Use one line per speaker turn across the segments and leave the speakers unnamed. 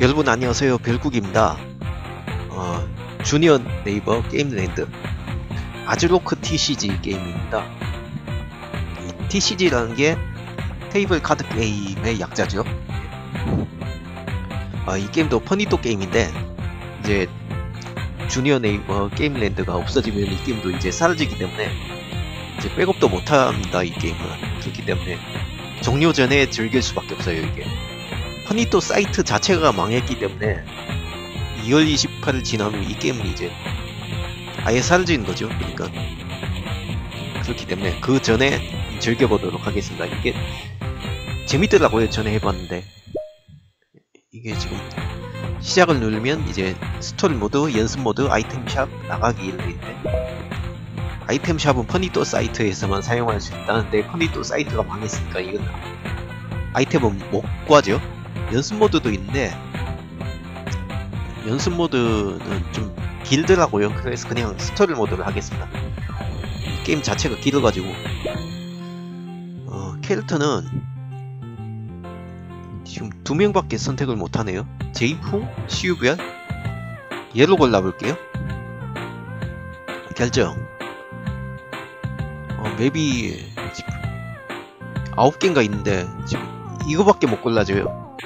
여러분 안녕하세요. 별국입니다. 어, 주니어 네이버 게임랜드. 아즈로크 TCG 게임입니다. 이 TCG라는 게 테이블 카드 게임의 약자죠. 어, 이 게임도 퍼니또 게임인데 이제 주니어 네이버 게임랜드가 없어지면 이 게임도 이제 사라지기 때문에 이제 백업도 못합니다 이 게임은. 그렇기 때문에 종료 전에 즐길 수밖에 없어요 이게 퍼니또 사이트 자체가 망했기 때문에 2월 28일 지나면 이 게임은 이제 아예 사라지는 거죠. 그러니까 그렇기 때문에 그 전에 즐겨보도록 하겠습니다. 이게 재밌더라고요. 전에 해봤는데 이게 지금 시작을 누르면 이제 스토리 모드, 연습 모드, 아이템샵 나가기 있는데 아이템샵은 퍼니또 사이트에서만 사용할 수 있다는데 퍼니또 사이트가 망했으니까 이건 아이템은 못 구하죠 연습 모드도 있는데 연습 모드는 좀 길더라고요. 그래서 그냥 스토리 모드를 하겠습니다. 게임 자체가 길어가지고. 어, 캐릭터는 지금 두 명밖에 선택을 못하네요. 제이풍, 시우별 얘로 골라볼게요. 결정. 어, 맵이 지금 9개인가 있는데 지금 이거밖에 못 골라줘요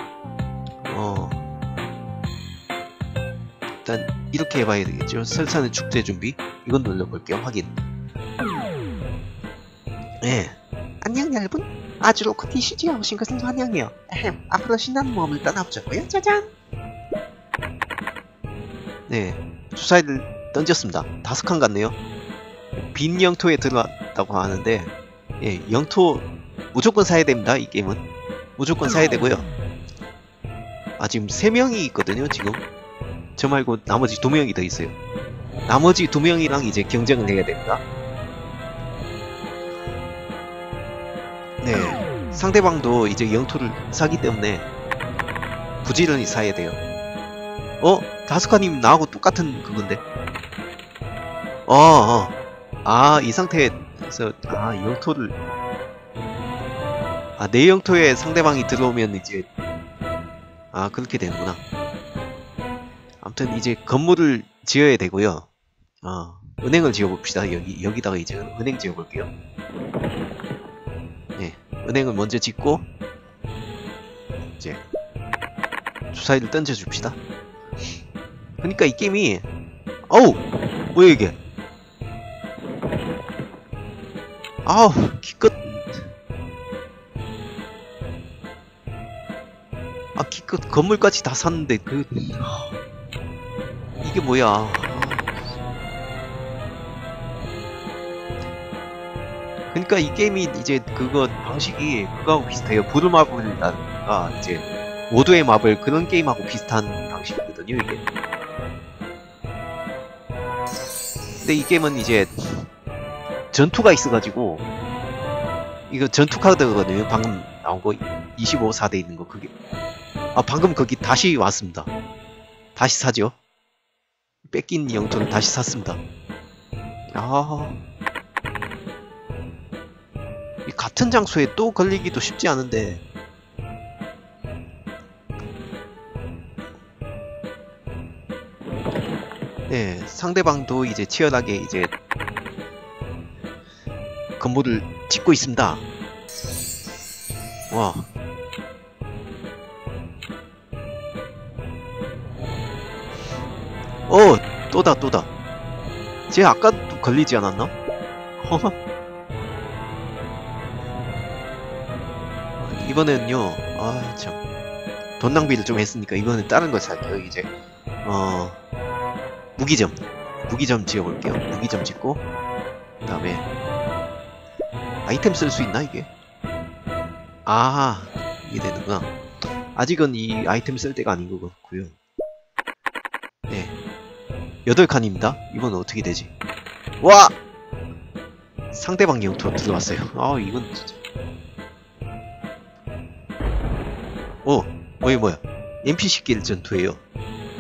일단 이렇게 해봐야 되겠죠. 설산의 축제 준비. 이건 눌러볼 게요. 확인. 네 안녕 여러분. 아주로크 TCG에 오신 것을 환영해요. 에헴 앞으로 신나는 모험을 떠나보자고요. 짜잔! 네. 주사위를 던졌습니다. 다섯 칸 같네요. 빈 영토에 들어왔다고 하는데 예 영토 무조건 사야 됩니다 이 게임은. 무조건 사야 되고요. 아 지금 3명이 있거든요 지금 저 말고 나머지 2명이 더 있어요 나머지 2명이랑 이제 경쟁을 해야 됩니다 네 상대방도 이제 영토를 사기 때문에 부지런히 사야 돼요 어? 다스카님 나하고 똑같은 그건데 어, 어. 아, 이 상태에서, 아, 영토를, 아, 내 영토에 상대방이 들어오면 이제, 아, 그렇게 되는구나. 아무튼 이제 건물을 지어야 되고요. 어, 은행을 지어봅시다. 여기, 여기다가 이제 은행 지어볼게요. 네, 은행을 먼저 짓고, 이제, 주사위를 던져줍시다. 그니까 이 게임이, 어우! 뭐야 이게? 아우 기껏 아 기껏 건물까지 다 샀는데 그 이게 뭐야? 그러니까 이 게임이 이제 그거 방식이 그거하고 비슷해요. 부르마블이라든가 이제 모두의 마블 그런 게임하고 비슷한 방식이거든요 이게. 근데 이 게임은 이제 전투가 있어가지고 이거 전투 카드거든요. 방금 나온 거 25, 4대 있는 거 그게. 아 방금 거기 다시 왔습니다. 다시 사죠 뺏긴 영토를 다시 샀습니다 아 같은 장소에 또 걸리기도 쉽지 않은데 네 상대방도 이제 치열하게 이제 건물을 짓고 있습니다. 와. 어, 또다, 또다. 쟤 아까 도 걸리지 않았나? 허허. 이번에는요, 아, 참. 돈 낭비를 좀 했으니까 이번엔 다른 걸 살게요, 이제. 어, 무기점. 무기점 지어볼게요. 무기점 짓고, 그 다음에 아이템 쓸 수 있나 이게? 아 이게 되는구나 아직은 이 아이템 쓸 때가 아닌 것 같고요 네 8칸입니다. 이건 어떻게 되지? 와! 상대방 영토 들어왔어요. 아 이건 진짜. 오! 뭐야 뭐야? NPC끼리 전투예요.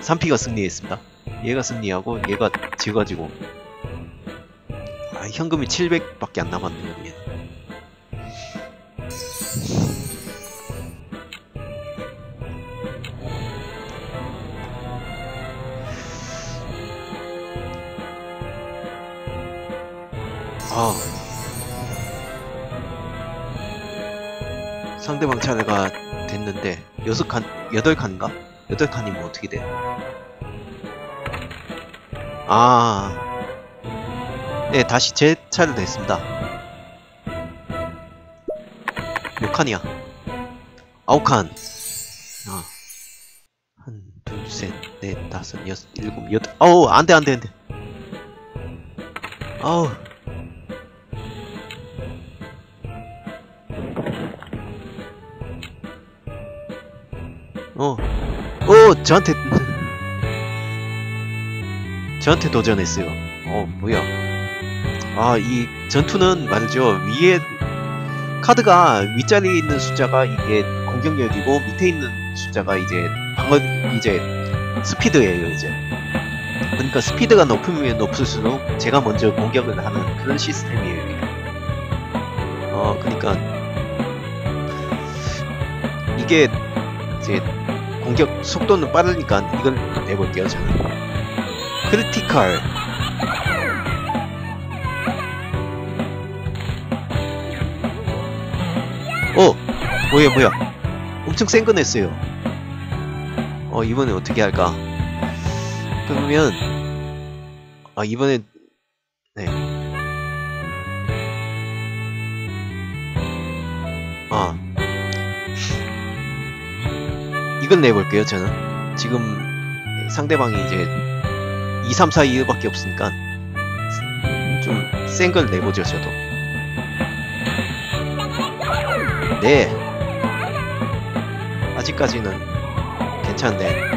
3피가 승리했습니다. 얘가 승리하고 얘가 지어가지고. 아 현금이 700밖에 안 남았네요 얘는 여덟 칸인가? 여덟 칸이면 뭐 어떻게 돼요? 아. 네, 다시 제 차례 됐습니다. 몇 칸이야? 9칸. 아. 한, 둘, 셋, 넷, 다섯, 여섯, 일곱, 여덟. 어우, 안 돼, 안 돼, 안 돼. 아우. 저한테. 저한테 도전했어요. 어, 뭐야. 아, 이 전투는 말이죠. 위에 카드가 윗자리에 있는 숫자가 이게 공격력이고 밑에 있는 숫자가 이제 방어 이제 스피드예요, 이제. 그러니까 스피드가 높으면 높을수록 제가 먼저 공격을 하는 그런 시스템이에요. 어, 그러니까 이게 이제 공격 속도는 빠르니까 이걸 내볼게요, 저는. critical. 어, 뭐야, 뭐야. 엄청 센 거 냈어요. 어, 이번에 어떻게 할까? 그러면, 아, 이번에, 이걸 내볼게요, 저는. 지금, 상대방이 이제, 2, 3, 4, 2밖에 없으니까, 좀, 센 걸 내보죠, 저도. 네. 아직까지는 괜찮은데.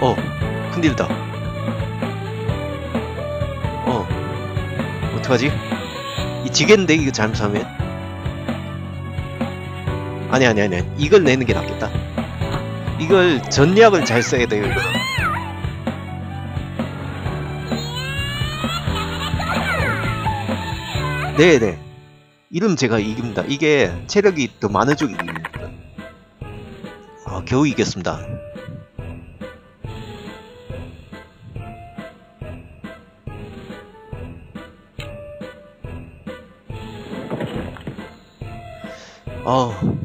어, 흔들다. 어, 어떡하지? 이 지겠는데, 이거 잘못하면? 아니, 아니, 아니. 이걸 내는 게 낫겠다. 이걸 전략을 잘 써야 돼요, 이거. 네네. 이름 제가 이깁니다. 이게 체력이 더 쪽이 이깁니다. 아, 겨우 이겼습니다. 어.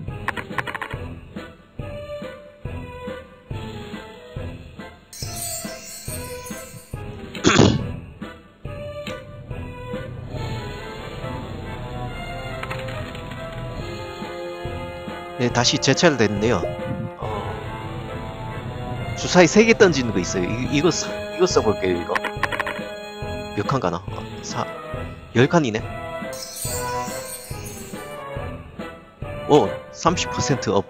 다시 재차를 됐는데요. 어, 주사위 3개 던지는 거 있어요. 이, 이거, 써, 이거 써볼게요, 이거. 몇 칸 가나? 어, 사, 10칸이네. 오, 30% up.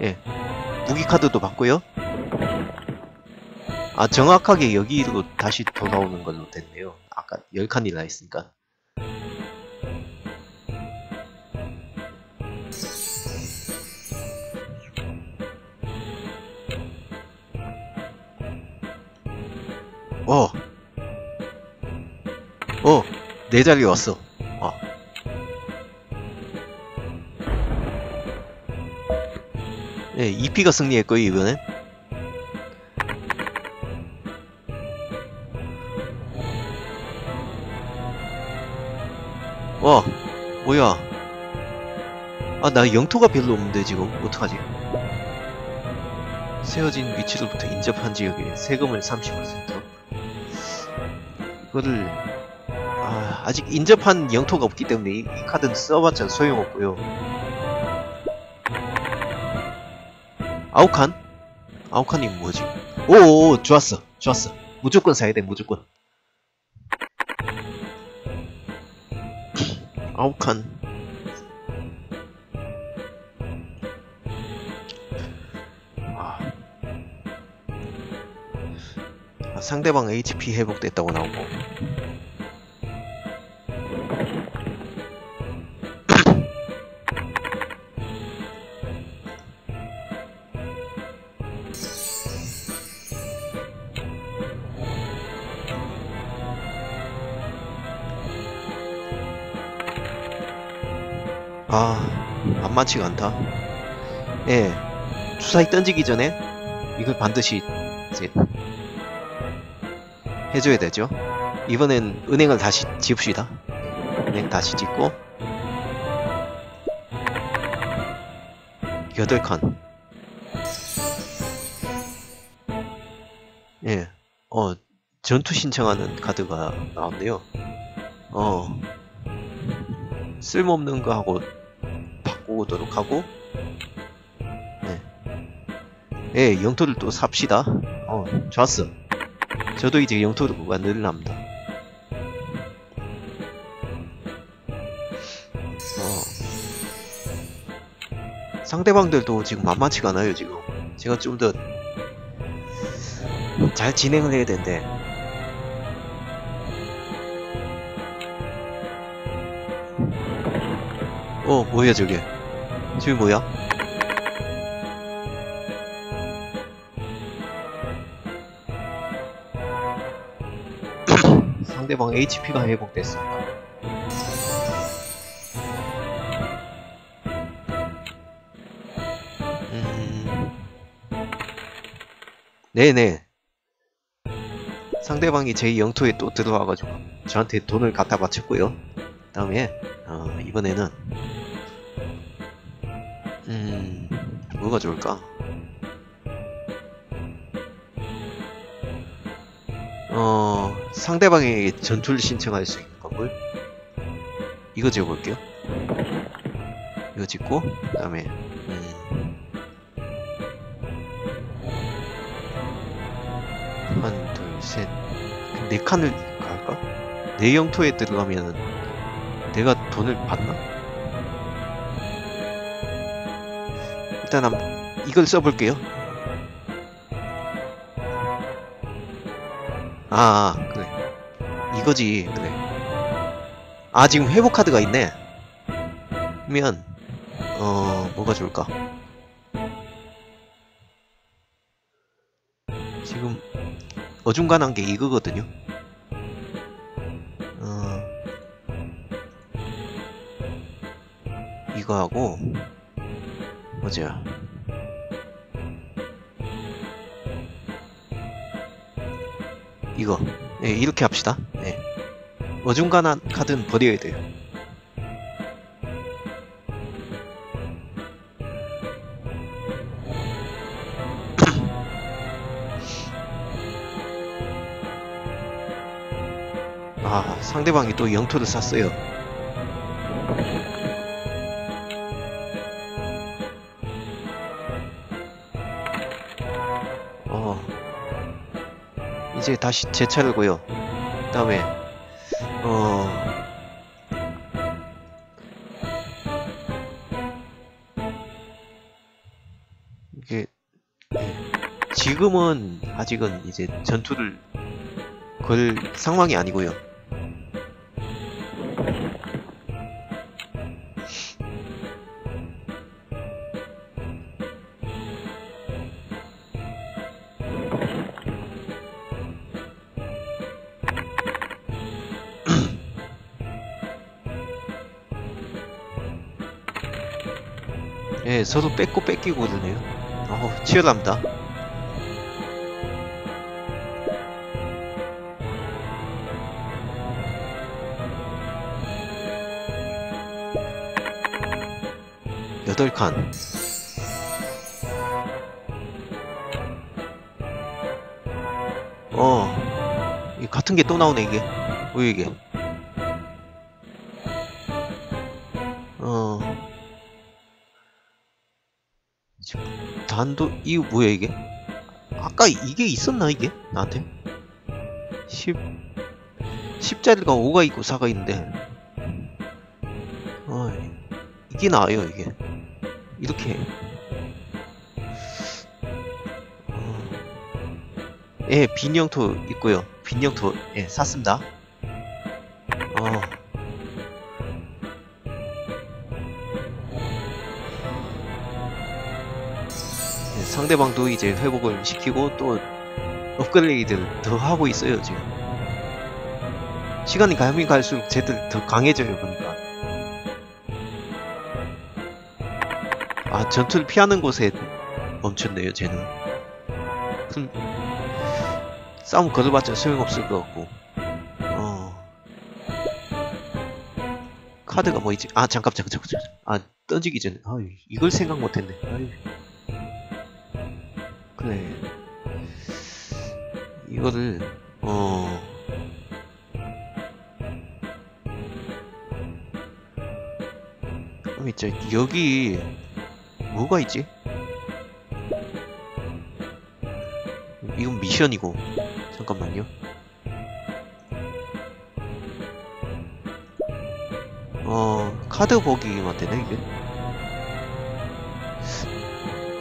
예. 무기 카드도 받고요. 아, 정확하게 여기로 다시 돌아오는 걸로 됐네요. 아까 10칸이나 했으니까. 어. 어. 내 자리에 왔어. 어. 네, EP가 승리했고요, 이번엔. 와, 뭐야. 아, 나 영토가 별로 없는데, 지금. 어떡하지? 세워진 위치로부터 인접한 지역에 세금을 30% 이거를 아, 아직 인접한 영토가 없기 때문에 이, 이 카드는 써봤자 소용없고요. 아홉 칸? 아홉 칸이 뭐지? 오오 좋았어. 좋았어. 무조건 사야 돼 무조건. 아홉 칸 상대방 HP 회복됐다고 나오고 아, 만만치가 않다. 예, 주사위 던지기 전에 이걸 반드시 이제 해줘야 되죠. 이번엔 은행을 다시 지읍시다. 은행 다시 짓고 여덟 칸. 예, 어 전투 신청하는 카드가 나왔네요. 어 쓸모없는 거 하고 바꾸도록 하고 네. 예, 영토를 또 삽시다. 어, 좋았어. 저도 이제 영토를 만들랍니다. 어. 상대방들도 지금 만만치가 않아요, 지금. 제가 좀 더 잘 진행을 해야 되는데. 어, 뭐야, 저게. 저게 뭐야? 상대방 HP가 회복됐습니다. 음... 네네. 상대방이 제 영토에 또 들어와가지고 저한테 돈을 갖다 바쳤고요. 다음에 어, 이번에는 음 뭐가 좋을까? 상대방에게 전투를 신청할 수 있는 건물 이거 지어볼게요. 이거 짓고 그 다음에 음, 한, 둘, 셋, 네 칸을 갈까? 네 영토에 들어가면은 내가 돈을 받나? 일단 한 이걸 써볼게요. 아, 그래. 이거지, 그래. 아, 지금 회복 카드가 있네. 그러면, 어, 뭐가 좋을까? 지금, 어중간한 게 이거거든요. 어, 이거 하고, 뭐죠? 이거. 네, 이렇게 합시다. 네. 어중간한 카드는 버려야 돼요. 아, 상대방이 또 영토를 샀어요. 이제 다시 제 차례고요. 그 다음에, 어, 이게, 예. 지금은 아직은 이제 전투를 걸 상황이 아니고요. 예, 서로 뺏고 뺏기거든요. 어우, 치열합니다. 여덟 칸. 어, 이 같은 게 또 나오네 이게. 뭐야 이게? 단도 이거 뭐야 이게? 아까 이게 있었나 이게? 나한테? 10 10자리가 5가 있고 4가 있는데. 어 이게 나아요 이게. 이렇게. 어, 예 빈 영토 있고요. 빈 영토 예 샀습니다 상대방도 이제 회복을 시키고 또 업그레이드를 더 하고 있어요 지금 시간이 가면 갈수록 쟤들 더 강해져요 보니까 아 전투를 피하는 곳에 멈췄네요 쟤는 흠. 싸움 걸어봤자 소용없을 것 같고 어. 카드가 뭐 있지? 아 잠깐 잠깐 잠깐, 잠깐. 아 던지기 전에 아 이걸 생각 못했네 아유. 그래. 이거를 어 그럼 있죠 여기 뭐가 있지? 이건 미션이고 잠깐만요. 어 카드 보기만 되네 이게.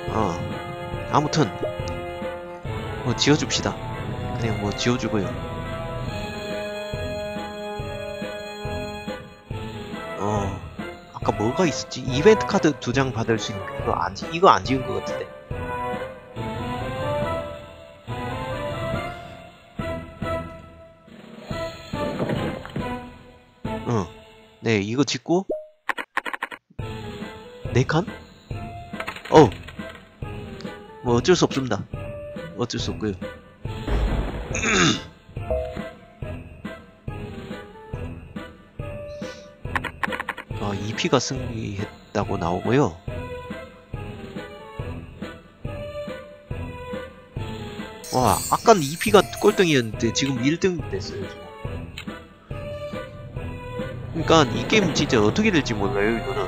어 아무튼 뭐 지어줍시다. 그냥 뭐 지어주고요. 어 아까 뭐가 있었지? 이벤트 카드 두 장 받을 수 있는 거 안, 지- 이거 안 지은 것 같은데. 응. 네, 이거 짓고 네 칸? 어. 뭐 어쩔 수 없습니다. 어쩔 수 없고요. 아, EP가 승리했다고 나오고요. 와, 아까는 EP가 꼴등이었는데 지금 1등 됐어요. 지금. 그러니까 이 게임 진짜 어떻게 될지 몰라요. 이거는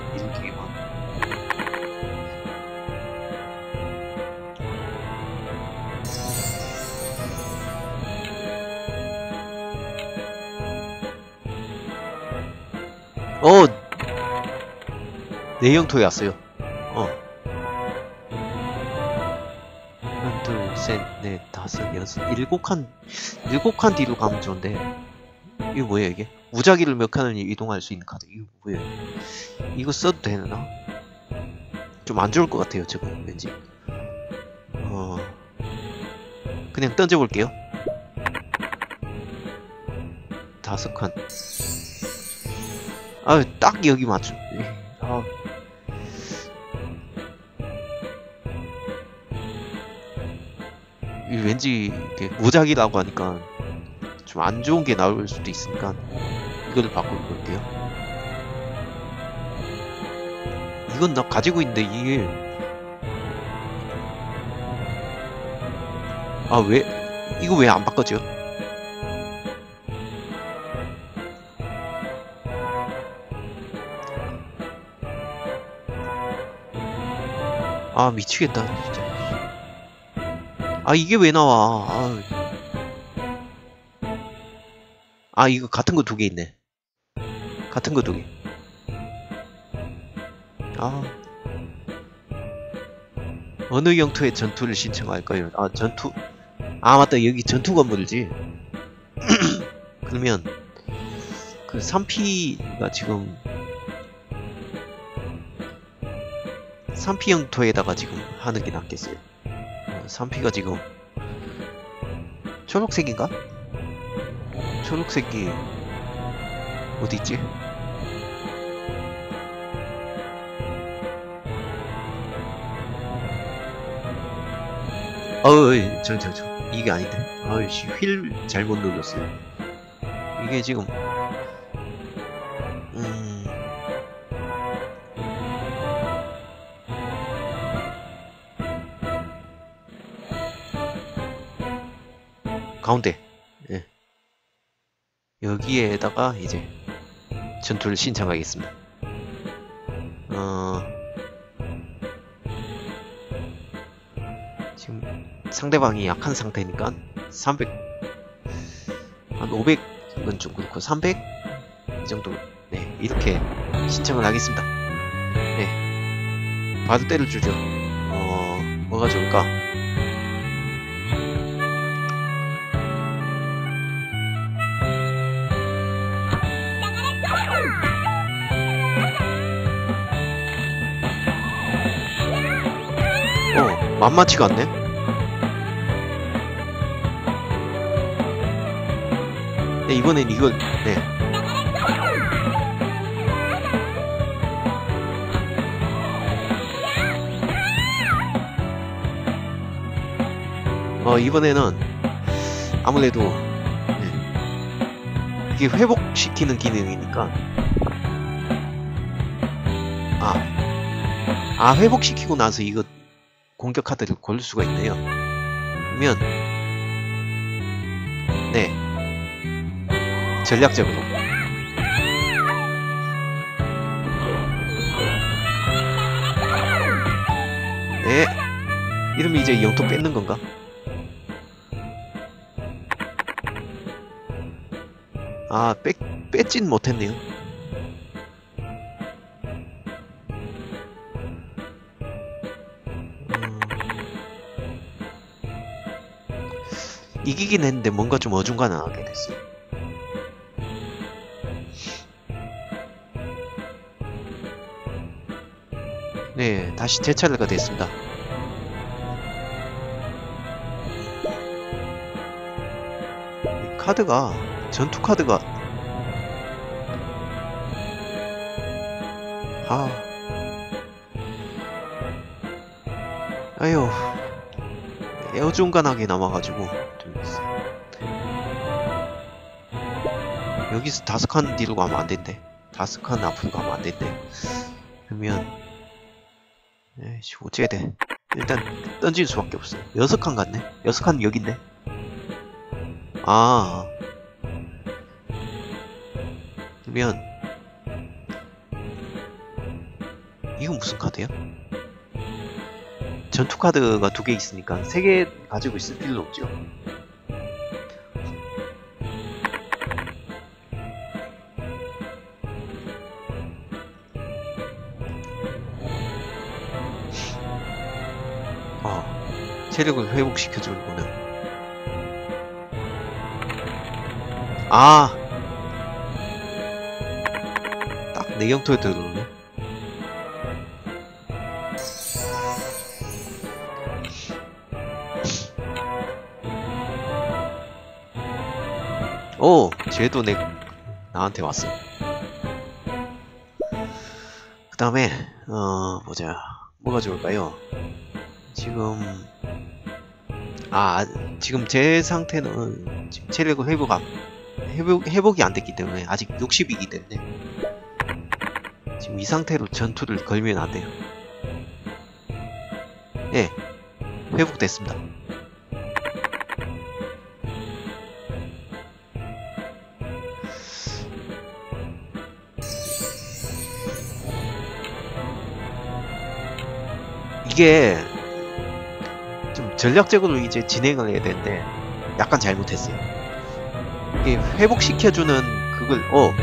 내영토에 왔어요. 어. 하나, 둘, 셋, 넷, 다섯, 여섯, 일곱 칸, 일곱 칸 뒤로 가면 좋은데. 이거 뭐야, 이게? 무작위를 몇 칸을 이동할 수 있는 카드. 이거 뭐야? 이거 써도 되나? 좀 안 좋을 것 같아요, 저거, 왠지. 어. 그냥 던져볼게요. 다섯 칸. 아, 딱 여기 맞춤. 왠지 이렇게 무작위라고 하니까 좀 안 좋은 게 나올 수도 있으니까 이거를 바꾸고 볼게요. 이건 나 가지고 있는데 이게 아 왜 이거 왜 안 바꿔져? 아 미치겠다 진짜. 아 이게 왜 나와? 아, 아 이거 같은 거 두 개 있네. 같은 거 두 개. 아 어느 영토의 전투를 신청할까요? 아 전투 아 맞다 여기 전투 건물이지. 그러면 그 3P가 지금 3P 영토에다가 지금 하는 게 낫겠어요. 어, 3P가 지금 초록색인가? 초록색이 어디 있지? 어이 저저 저 이게 아닌데 아이씨 휠 잘못 눌렀어요 이게 지금 가운데. 예. 여기에다가 이제 전투를 신청하겠습니다. 어 지금 상대방이 약한 상태니까 300 한 500은 좀 그렇고 300 이 정도. 네 이렇게 신청을 하겠습니다. 네. 바로 때려주죠. 어 뭐가 좋을까 만만치가 않네. 네 이번엔 이걸 네. 어, 이번에는 아무래도 네, 이게 회복시키는 기능이니까. 아 회복시키고 나서 이거 공격 카드를 고를 수가 있네요. 그러면. 네. 전략적으로. 네. 이러면 이제 영토 뺏는 건가? 아, 뺏, 뺏진 못했네요. 이기긴 했는데 뭔가 좀 어중간하게 됐어요. 네, 다시 제 차례가 됐습니다. 이 카드가 전투 카드가 아 아유 애어중간하게 남아가지고 좀 여기서 다섯 칸 뒤로 가면 안 된대. 다섯 칸 앞으로 가면 안 된대. 그러면 에이씨 어째야 돼? 일단 던질 수밖에 없어. 여섯 칸 갔네? 여섯 칸 여긴데? 아. 그러면 이건 무슨 카드야? 전투 카드가 두 개 있으니까 세 개 가지고 있을 필요 없죠. 체력을 회복시켜주는 거는 아, 딱 내경토에 들어오네. 오, 쟤도 내 나한테 왔어. 그 다음에 어 보자, 뭐가 좋을까요? 지금 아 지금 제 상태는 지금 체력을 회복 안 회복, 회복이 안 됐기 때문에 아직 60이기 때문에 지금 이 상태로 전투를 걸면 안 돼요. 네, 회복됐습니다. 이게 좀 전략적으로 이제 진행을 해야 되는데 약간 잘못했어요. 이게 회복시켜주는 그걸 어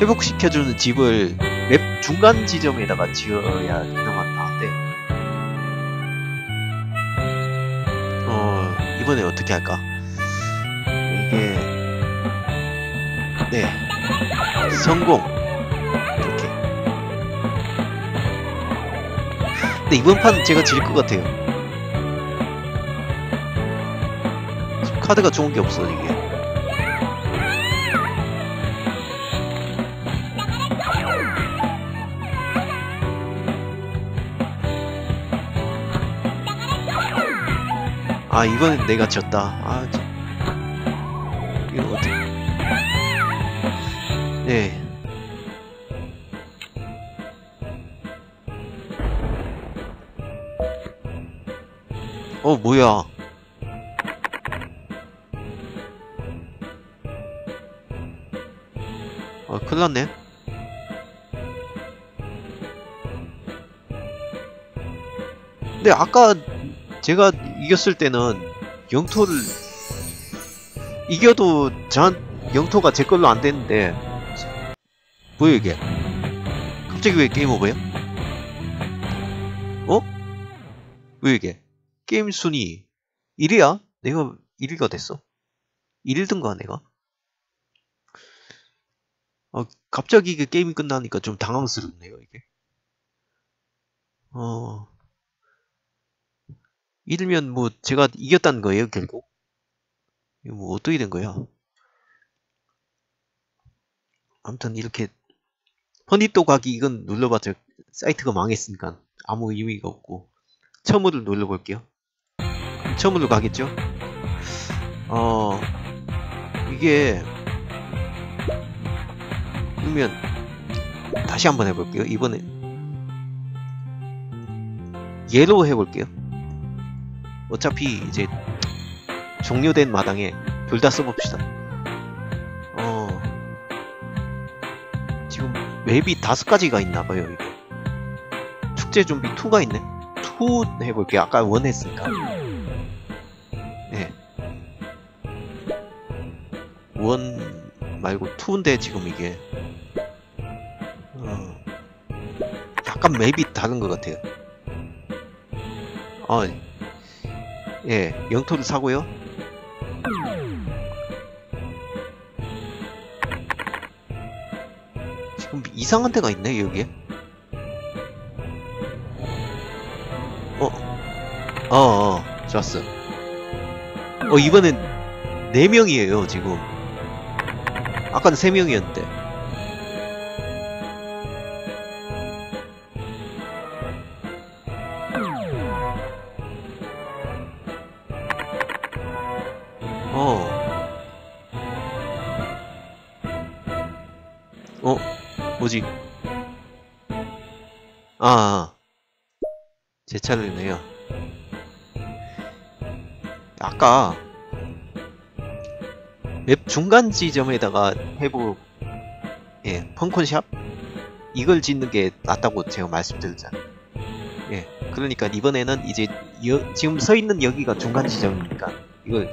회복시켜주는 집을 맵 중간 지점에다가 지어야 그나마 나은데 어 이번에 어떻게 할까? 이게 네 성공 근데 이번 판 제가 질 것 같아요. 카드가 좋은 게 없어 이게. 아 이번엔 내가 졌다. 아 참. 이거 어떻게? 네. 어 뭐야? 어 큰일났네. 근데 아까 제가 이겼을 때는 영토를 이겨도 전 영토가 제 걸로 안 되는데 뭐야 이게? 갑자기 왜 게임 오버야? 어? 왜 이게? 게임 순위 1위야? 내가 1위가 됐어. 1등가 내가? 어, 갑자기 그 게임이 끝나니까 좀 당황스럽네요 이게. 어. 이러면 뭐 제가 이겼다는 거예요 결국? 이거 뭐 어떻게 된 거야? 아무튼 이렇게 허니또 가기 이건 눌러봤자 사이트가 망했으니까 아무 의미가 없고 처음으로 눌러볼게요. 처음으로 가겠죠? 어 이게 그러면 다시 한번 해볼게요. 이번엔 얘로 해볼게요. 어차피 이제 종료된 마당에 둘 다 써봅시다. 어 지금 맵이 다섯 가지가 있나봐요. 이게 축제 좀비 2가 있네. 2 해볼게요. 아까 원 했으니까. 1 말고 2인데 지금 이게. 어, 약간 맵이 다른 것 같아요. 어, 예 영토를 사고요. 지금 이상한 데가 있네 여기에. 어 어어 어, 좋았어. 어 이번엔 4명이에요 지금. 아까는 세 명이었는데. 어. 어? 뭐지? 아, 아. 제 차례네요. 아까 맵 중간 지점에다가 해보 예 펑콘샵 이걸 짓는 게 낫다고 제가 말씀드렸잖아요. 예 그러니까 이번에는 이제 여, 지금 서 있는 여기가 중간 지점이니까 이걸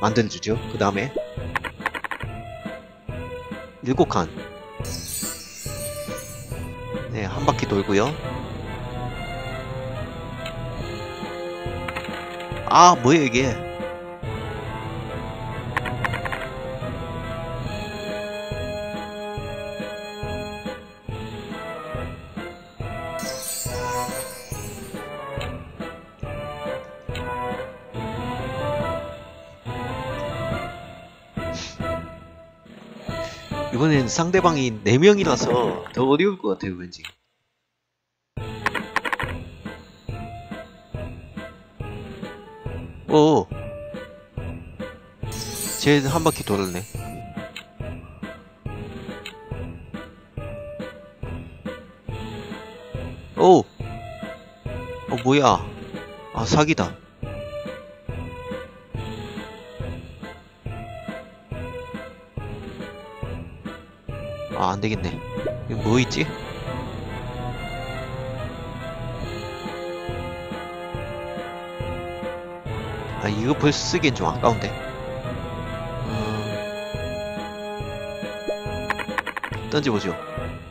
만들어주죠. 그 다음에 일곱 칸. 네, 한 바퀴 돌고요. 아, 뭐야 이게? 상대방이 4명이라서 더 어려울 것 같아요, 왠지. 오. 쟤한 바퀴 돌았네. 오. 어 뭐야? 아 사기다. 안 되겠네. 이거 뭐 있지? 아 이거 벌써 쓰기엔 좀 아까운데. 음... 던져보죠.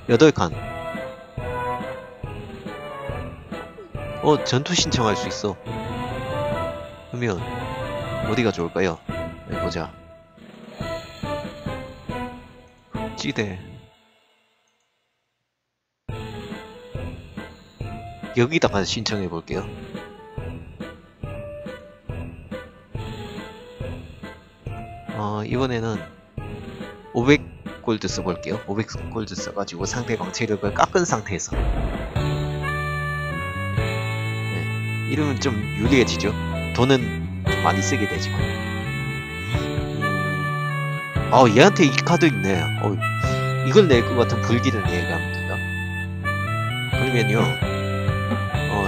8칸. 어 전투 신청할 수 있어. 그러면 어디가 좋을까요? 네, 보자. 찌대 여기다가 신청해 볼게요 어, 이번에는 500골드 써볼게요. 500골드 써가지고 상대방 체력을 깎은 상태에서 네, 이러면 좀 유리해지죠. 돈은 좀 많이 쓰게 되지고 음, 어, 얘한테 이 카드 있네. 어, 이걸 낼 것 같은 불길을 얘기하면 된다. 그러면요, 어,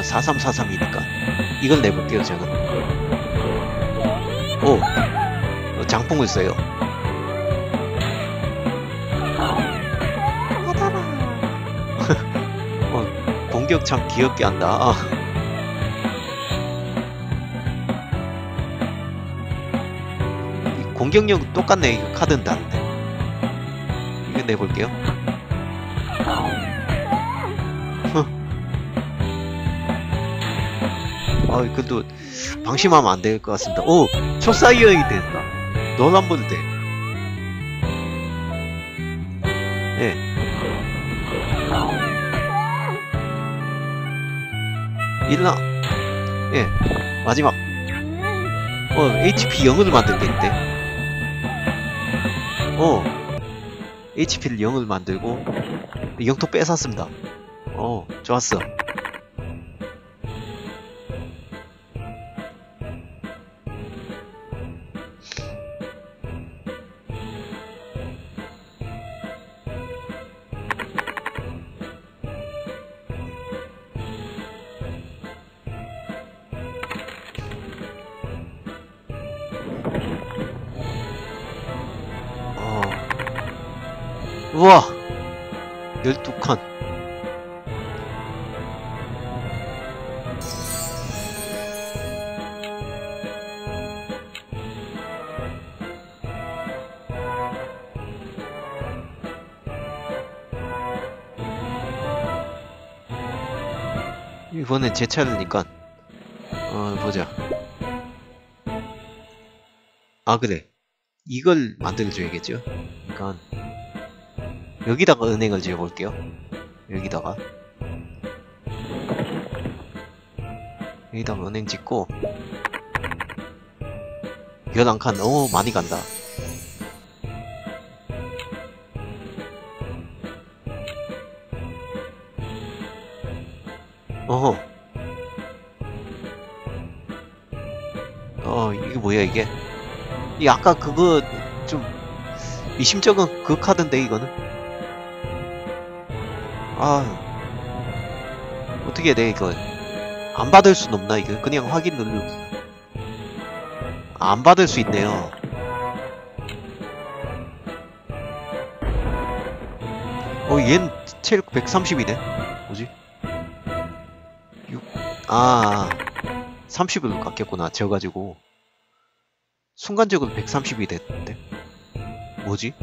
4343이니까 이걸 내볼게요, 저는. 오! 장풍을 써요. 어, 공격 참 귀엽게 한다. 공격력 똑같네. 이거 카드는 다른데. 이거 내볼게요. 아, 그래도 방심하면 안 될 것 같습니다. 오! 초사이어이. 넌안 보도 돼. 예. 일어나. 예. 마지막. 어, HP 0을 만들겠는데? 어. HP를 0을 만들고, 영토 뺏었습니다. 어, 좋았어. 제 차례니까. 어 보자. 아 그래. 이걸 만들어줘야겠죠? 그러니까 여기다가 은행을 지어볼게요. 여기다가. 여기다가 은행 짓고. 11칸 오 많이 간다 어 이게 뭐야 이게? 이 아까 그거 좀 미심쩍은 그 카드인데 이거는? 아 어떻게 해야 돼 이거? 안 받을 순 없나 이거? 그냥 확인 누르기 안 받을 수 있네요. 어 얜 체력 130이네? 뭐지? 아 30을 깎였구나 져가지고 순간적으로 130이 됐는데 뭐지?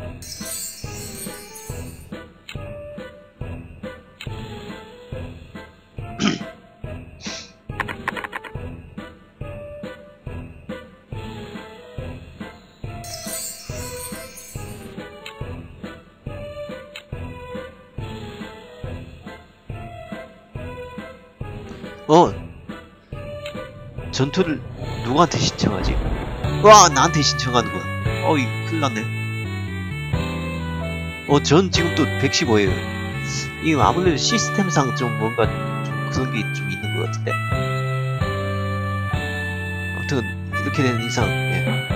전투를 누구한테 신청하지? 와 나한테 신청하는구나 어이 큰일 났네 어전 지금 또 115에요 이거 아무래도 시스템상 좀 뭔가 좀 그런 게 좀 있는 것 같은데 아무튼 이렇게 되는 이상 예.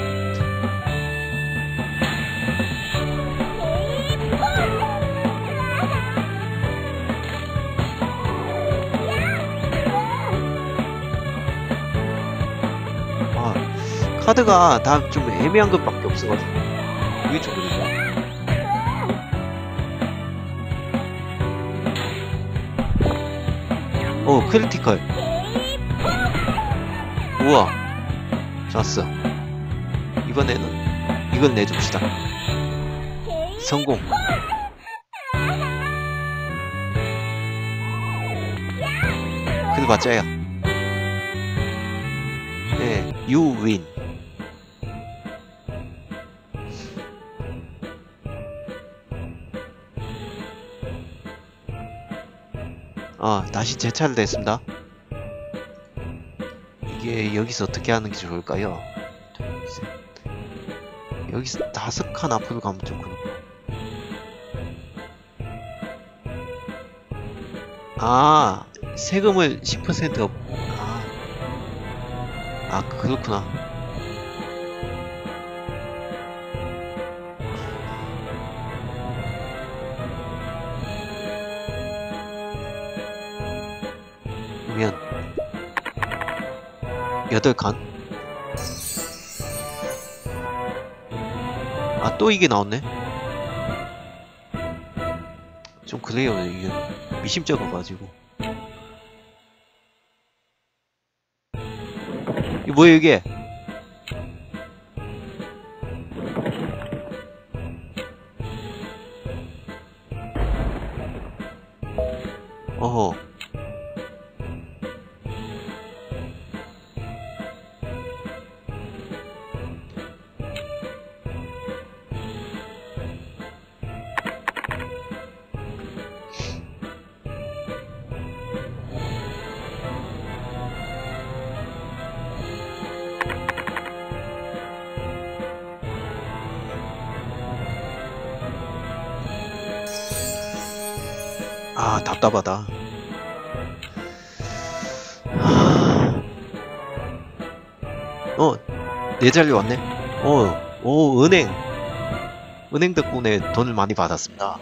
카드가 다 좀 애매한 것밖에 없어가지고. 이게 좀 그러네 오 critical. 우와. 좋았어. 이번에는 이걸 내줍시다. 성공. 그래봤자야 네, you win 다시 재차를 됐습니다. 이게 여기서 어떻게 하는 게 좋을까요? 여기서 다섯 칸 앞으로 가면 좀 그렇고. 아, 세금을 10% 업, 아. 아, 그렇구나. 8칸? 아 또 이게 나왔네? 좀 그래요 이게. 미심쩍어가지고. 이게 뭐야 이게? 계좌리 왔네? 어, 오, 은행. 은행 덕분에 돈을 많이 받았습니다.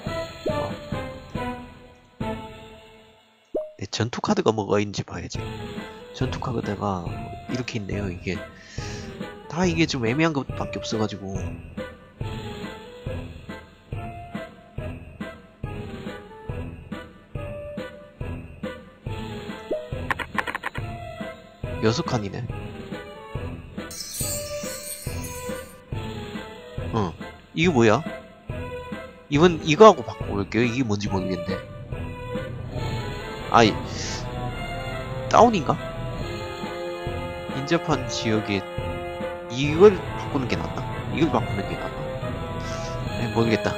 어. 전투카드가 뭐가 있는지 봐야지. 전투카드가 이렇게 있네요, 이게. 다 이게 좀 애매한 것밖에 없어가지고. 여섯 칸이네. 이게 뭐야? 이번 이거하고 바꿔볼게요. 이게 뭔지 모르겠는데. 아이, 다운인가? 인접한 지역에 이걸 바꾸는 게 낫나? 이걸 바꾸는 게 낫나? 네, 모르겠다.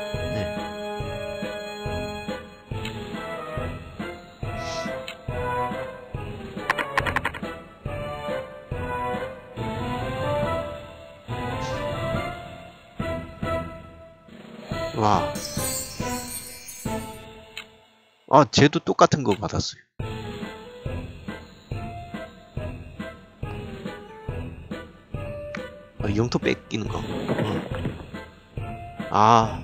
아, 쟤도 똑같은 거 받았어요. 아, 영토 뺏기는 거. 응. 아.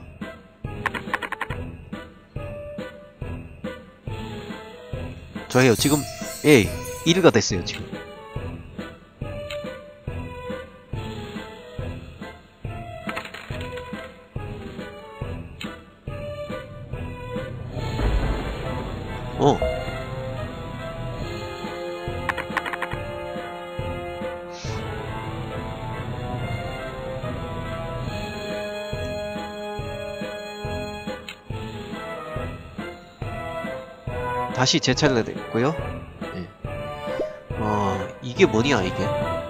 좋아요. 지금, 예, 1위가 됐어요, 지금. 다시 재차례가 됐고요. 네. 어, 이게 뭐냐, 이게.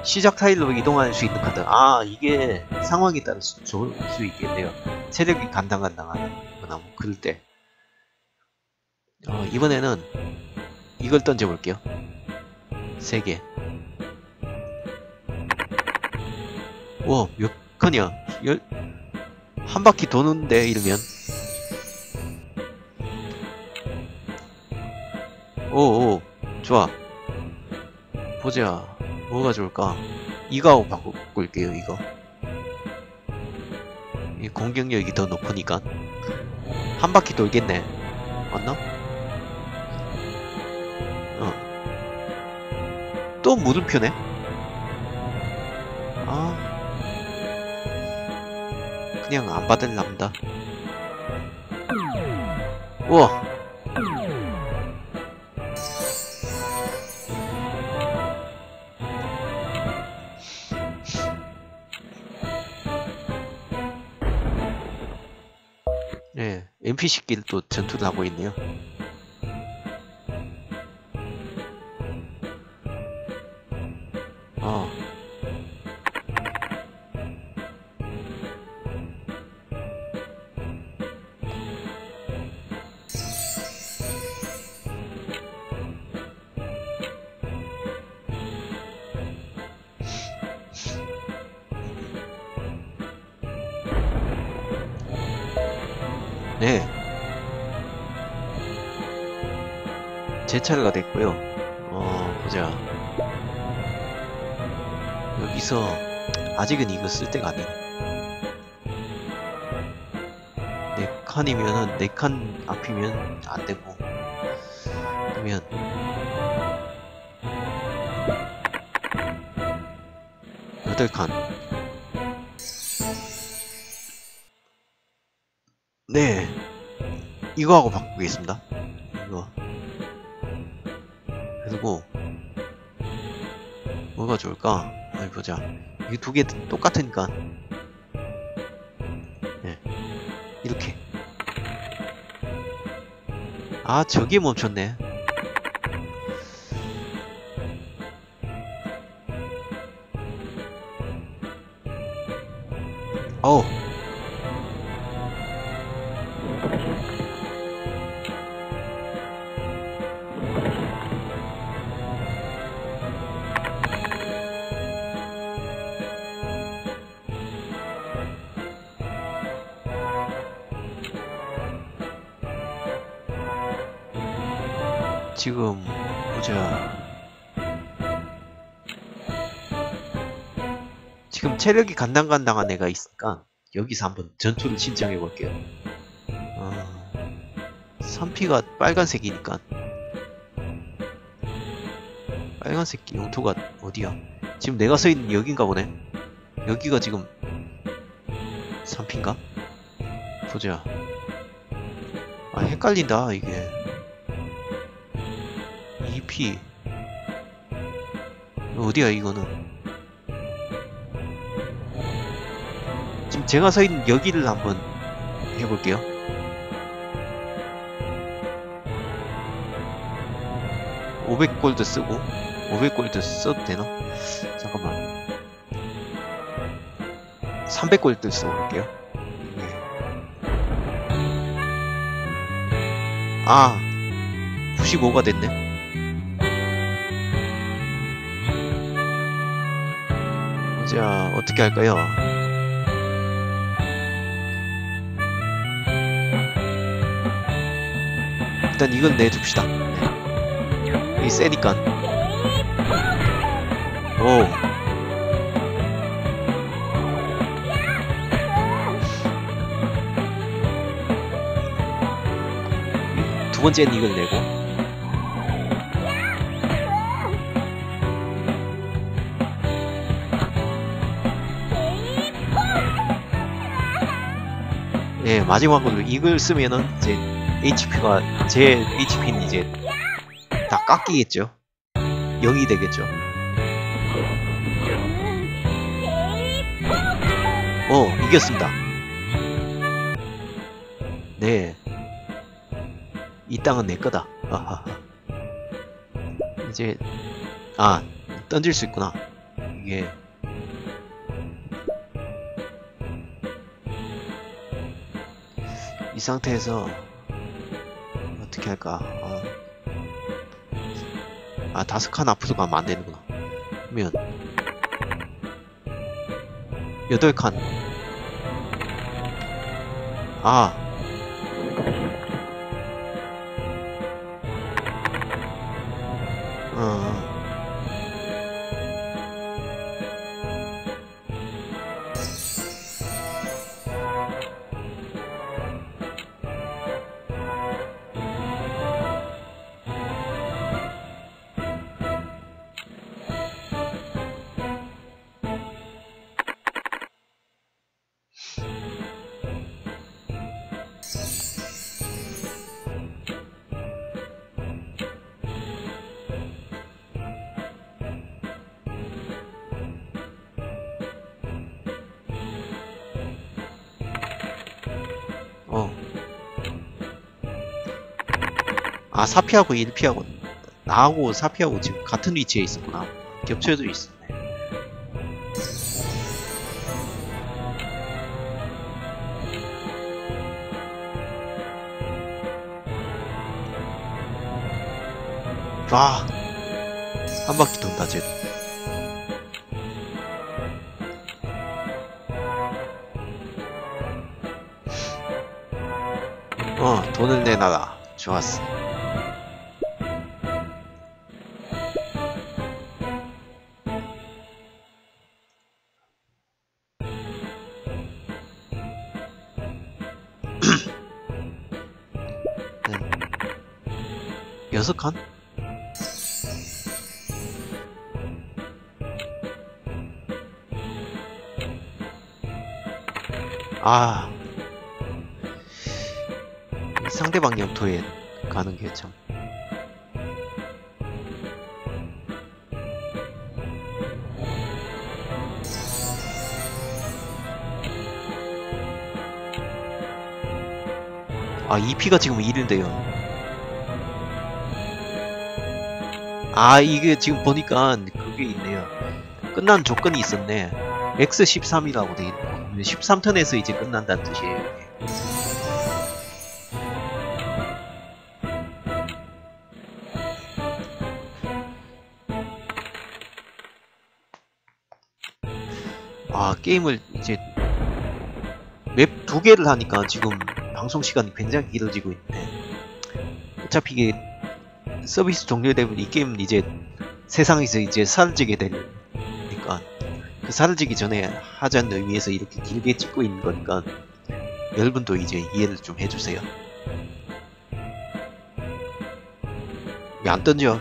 시작 타일로 이동할 수 있는 카드. 아, 이게 상황에 따라서 좋을 수 있겠네요. 체력이 간당간당하거나 뭐 그럴 때. 어, 이번에는 이걸 던져볼게요. 세 개. 와, 몇 칸이야? 열, 한 바퀴 도는데, 이러면. 오오, 좋아. 보자. 뭐가 좋을까? 이거하고 바꿀게요, 이거. 이 공격력이 더 높으니까. 한 바퀴 돌겠네. 맞나? 어. 또 물음표네? 아. 그냥 안 받을랍니다. 우와! NPC끼리 또 전투를 하고 있네요. 됐고요. 어, 보자. 여기서 아직은 이거 쓸 때가 아니네. 네 칸이면은 네 칸 앞이면 안 되고 그러면 여덟 칸. 네. 이거하고 바꾸겠습니다. 뭐가 좋을까? 어디 보자. 이게 두 개 똑같으니까. 네. 이렇게. 아, 저게 멈췄네. 어우. 체력이 간당간당한 애가 있으니까 여기서 한번 전투를 신청해 볼게요. 어, 3피가 빨간색이니까 빨간색 용토가 어디야? 지금 내가 서 있는 여긴가 보네. 여기가 지금 3피인가? 보자. 아 헷갈린다 이게. 2P 어디야 이거는 제가 서 있는 여기를 한번 해볼게요 (500골드) 쓰고 (500골드) 써도 되나? 잠깐만 (300 골드) 써볼게요 네. 아 95가 됐네 자, 어떻게 할까요? 일단 이건 내줍시다. 네. 이 세니까. 오. 두 번째는 이걸 내고. 예, 마지막으로 이걸 쓰면은 이제 HP가 제 HP는 이제 다 깎이겠죠. 0이 되겠죠. 어, 이겼습니다. 네. 이 땅은 내 거다. 이제 아, 던질 수 있구나. 이게 이 상태에서 어떻게 할까? 아, 아 다섯 칸 앞으로 가면 안 되는구나. 그러면 여덟 칸. 아. 사피하고 1피하고, 나하고 사피하고 지금 같은 위치에 있었구나. 겹쳐져 있었네. 아, 한 바퀴 돈다, 쟤. 어, 돈을 내놔라. 좋았어. 여섯 칸? 아. 상대방 영토에 가는 게 참. 아, EP가 지금 1인데요. 아, 이게 지금 보니까 그게 있네요. 끝난 조건이 있었네. X13이라고 돼 있고, 13턴에서 이제 끝난다는 뜻이에요. 아 게임을 이제 맵 두 개를 하니까 지금 방송 시간이 굉장히 길어지고 있는데 어차피 이게 서비스 종료되면 이 게임은 이제 세상에서 이제 사라지게 되니까 그 사라지기 전에 하자는 의미에서 이렇게 길게 찍고 있는 거니까 여러분도 이제 이해를 좀 해주세요. 왜 안 던져?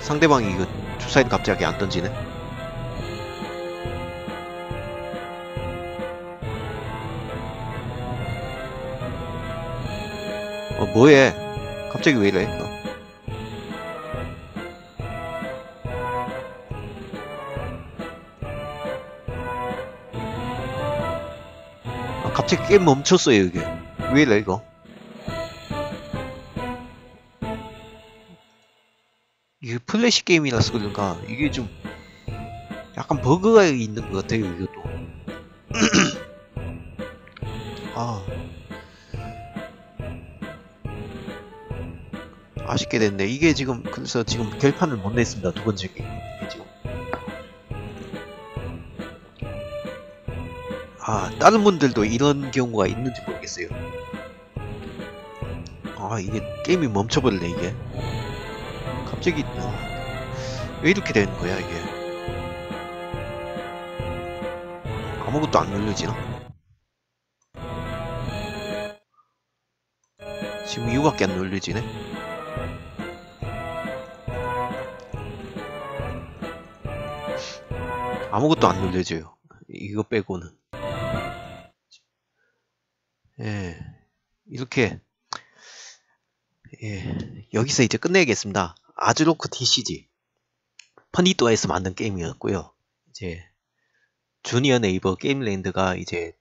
상대방이 이거 주사위를 갑자기 안 던지네? 어, 뭐해? 갑자기 왜 이래? 어. 아, 갑자기 게임 멈췄어요 이게 왜 이래 이거 이게 플래시 게임이라서 그런가 이게 좀 약간 버그가 있는 것 같아요 이것도 아쉽게 됐네. 이게 지금 그래서 지금 결판을 못 냈습니다. 두 번째 게임. 지금. 아 다른 분들도 이런 경우가 있는지 모르겠어요. 아 이게 게임이 멈춰버리네 이게. 갑자기 어, 왜 이렇게 되는 거야 이게? 아무것도 안 눌러지나? 지금 이거밖에 안 눌러지네 아무것도 안 눌려져요. 이거 빼고는. 예. 이렇게. 예. 여기서 이제 끝내겠습니다. 아즈로크 TCG 퍼니또에서 만든 게임이었고요. 이제 주니어 네이버 게임랜드가 이제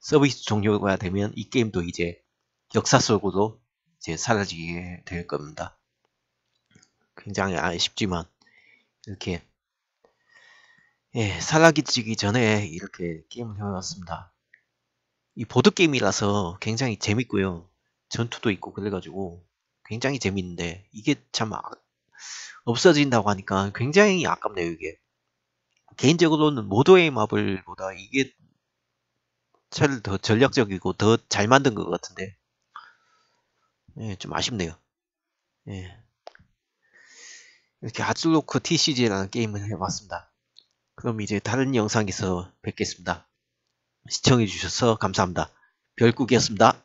서비스 종료가 되면 이 게임도 이제 역사 속으로 이제 사라지게 될 겁니다. 굉장히 아쉽지만 이렇게 예, 사라지기 전에 이렇게 게임을 해왔습니다. 이 보드 게임이라서 굉장히 재밌고요. 전투도 있고 그래가지고 굉장히 재밌는데 이게 참 아, 없어진다고 하니까 굉장히 아깝네요 이게. 개인적으로는 모도의 마블보다 이게 차를 더 전략적이고 더 잘 만든 것 같은데 예, 좀 아쉽네요. 예. 이렇게 아즈로크 TCG라는 게임을 해봤습니다. 그럼 이제 다른 영상에서 뵙겠습니다. 시청해주셔서 감사합니다. 별국이었습니다.